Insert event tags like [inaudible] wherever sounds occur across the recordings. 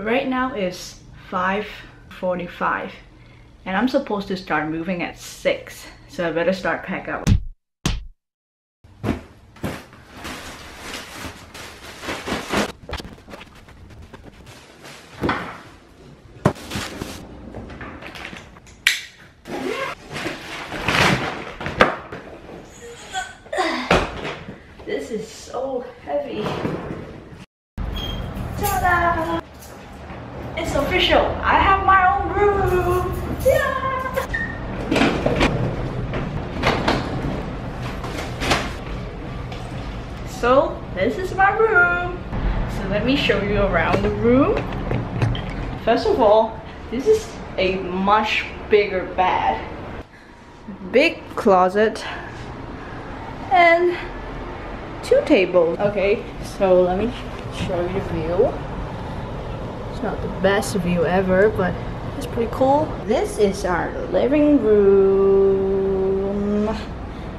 Right now is 5.45 and I'm supposed to start moving at 6 so I better start pack up. This is so heavy. It's official. I have my own room. Yeah. So this is my room. So let me show you around the room. First of all, this is a much bigger bed. Big closet and two tables. Okay, so let me show you the view. Not the best view ever, but it's pretty cool. This is our living room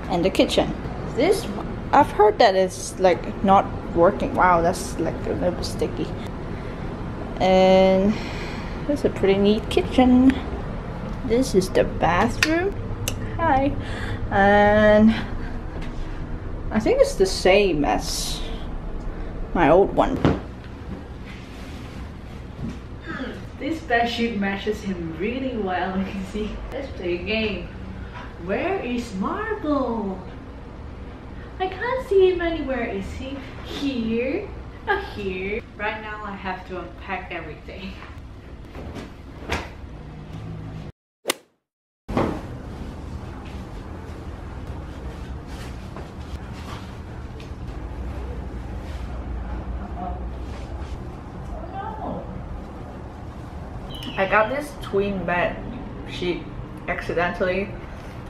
and the kitchen. This, I've heard that it's like not working. Wow, that's like a little bit sticky. And it's a pretty neat kitchen. This is the bathroom. Hi. And I think it's the same as my old one. This bedsheet matches him really well, [laughs] you can see. Let's play a game. Where is Marbo? I can't see him anywhere. Is he here? Not here. Right now I have to unpack everything. I got this twin bed sheet accidentally.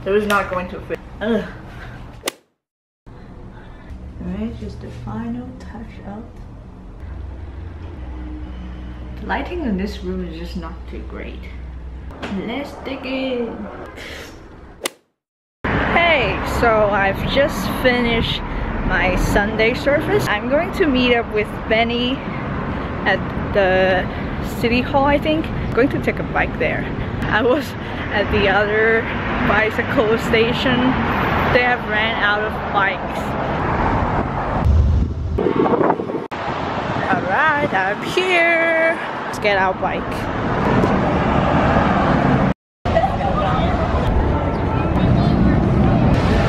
It was not going to fit. Alright, just the final touch up. The lighting in this room is just not too great. Let's dig in. Hey, so I've just finished my Sunday service. I'm going to meet up with Beni at the City Hall, I think. I'm going to take a bike there. I was at the other bicycle station. They have ran out of bikes. Alright, I'm here. Let's get our bike.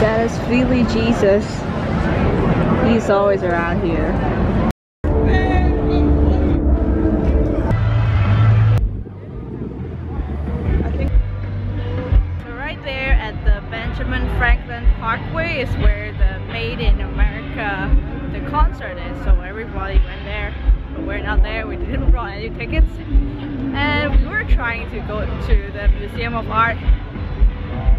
That is Philly Jesus. He's always around here. Benjamin Franklin Parkway is where the Made in America the concert is. So everybody went there, but we're not there. We didn't brought any tickets, and we were trying to go to the Museum of Art.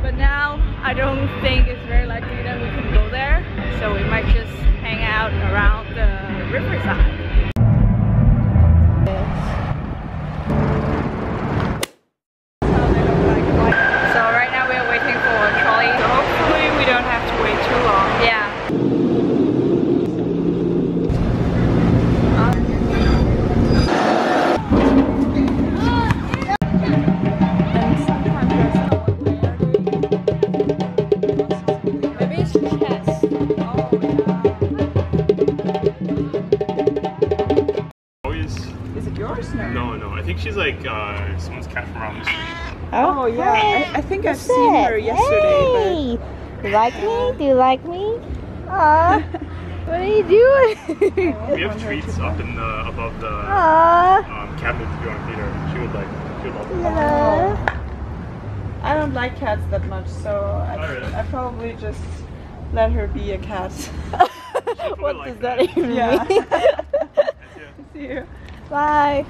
But now I don't think it's very likely that we can go there, so we might just hang out around the riverside. She's like uh, someone's cat from around the street. Oh yeah, I, I think I've seen her yesterday. Hey, you like me? Do you like me? Aw, [laughs] what are you doing? We have treats up in the above the um, cabinet if you want to feed her. She would like. She would love it. hello. But I don't like cats that much, so I, Oh, really? I probably just let her be a cat. [laughs] [laughs] What like does that that. even Yeah. mean? See you. Bye.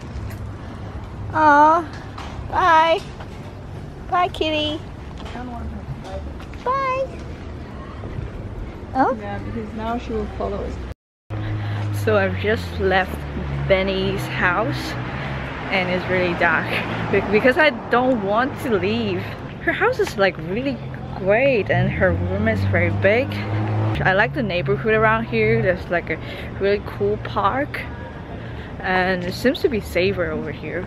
Aw, bye. Bye, kitty. I don't want her to bite. Bye. Oh, Yeah, because now she will follow us. So I've just left Beni's house and it's really dark Be- because I don't want to leave. Her house is like really great and her room is very big. I like the neighborhood around here. There's like a really cool park and it seems to be safer over here.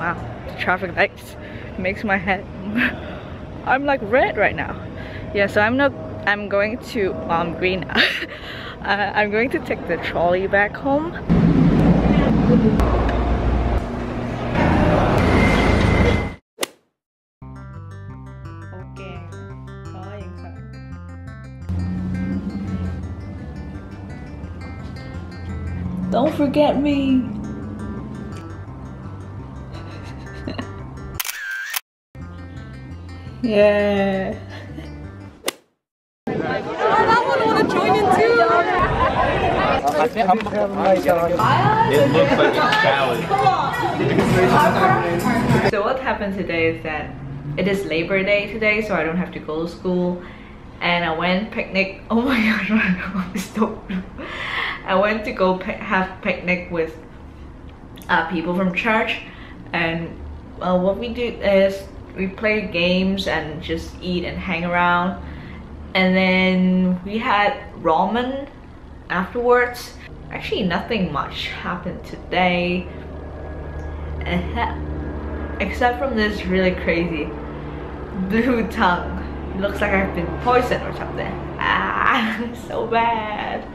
Wow, traffic lights makes my head. [laughs] I'm like red right now. Yeah, so I'm not. I'm going to. Well, I'm green [laughs] uh, I'm going to take the trolley back home. Okay, Don't forget me. Yeah. It looks like it's valid. So what happened today is that it is Labor Day today, so I don't have to go to school. And I went picnic. [laughs] Oh my so. [laughs] I went to go have picnic with uh, people from church, and uh, what we do is we play games and just eat and hang around. And then we had ramen afterwards. Actually, nothing much happened today. Except from this really crazy blue tongue. Looks like I've been poisoned or something. Ah, [laughs] so bad.